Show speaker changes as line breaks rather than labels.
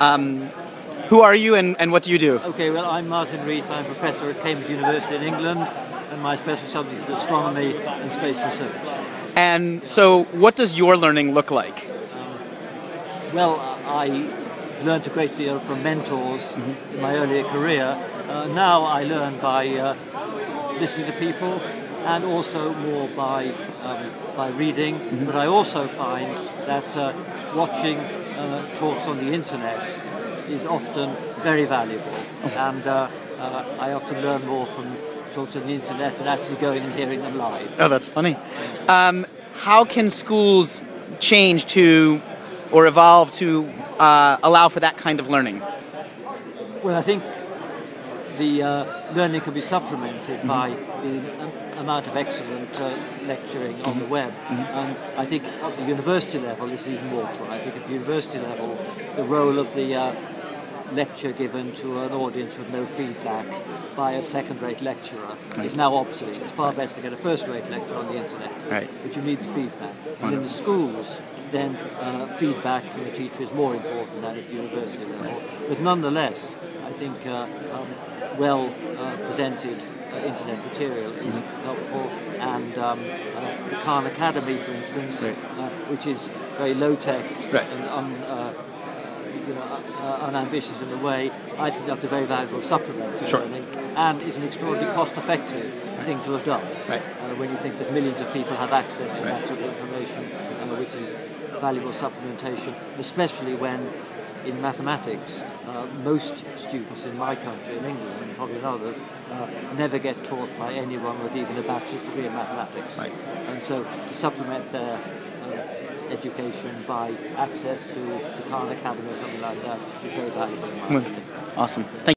Um, who are you and, and what do you do?
Okay, well, I'm Martin Rees. I'm a professor at Cambridge University in England, and my special subject is astronomy and space research.
And so, what does your learning look like?
Well, I learned a great deal from mentors in my earlier career. Uh, now I learn by uh, listening to people and also more by, um, by reading. But I also find that uh, watching uh, talks on the internet is often very valuable. And uh, uh, I often learn more from talks on the internet than actually going and hearing them live.
Oh, that's funny. Um, how can schools change to or evolve to uh, allow for that kind of learning?
Well, I think the uh, learning can be supplemented by the um, amount of excellent uh, lecturing on the web. And I think at the university level, this is even more true. I think at the university level, the role of the uh, lecture given to an audience with no feedback by a second-rate lecturer is now obsolete. It's far better to get a first-rate lecture on the internet.
Right.
But you need the feedback. And in the schools, then uh, feedback from the teacher is more important than at the university level. But nonetheless, I think uh, um, well uh, presented uh, internet material is helpful. And um, uh, the Khan Academy, for instance,
Right.
uh, which is very low tech
Right.
and un, uh, you know, uh, unambitious in a way, I think that's a very valuable supplement to
Sure.
learning and is an extraordinarily cost-effective thing to have done.
Right.
Uh, when you think that millions of people have access to that sort of information, uh, which is valuable supplementation, especially when in mathematics, uh, most students in my country, in England, and probably in others, uh, never get taught by anyone with even a bachelor's degree in mathematics.
Right.
And so to supplement their uh, education by access to the Khan Academy or something like that is very valuable in my opinion.
Awesome. Thank